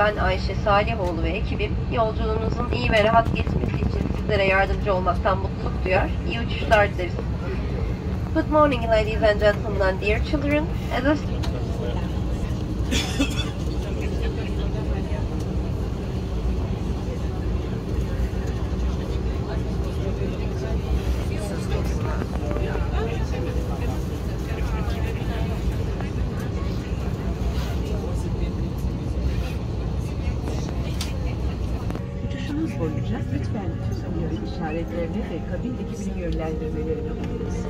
Ben Ayşe Salihoğlu ve ekibim yolculuğunuzun iyi ve rahat geçmesi için sizlere yardımcı olmaktan mutluluk duyar. İyi uçuşlar dileriz. Good morning ladies and gentlemen, dear children. As a Boyunca lütfen tüm uyarı ve kabin ekibinin yönlendirmelerini okuyunuz. Keyifli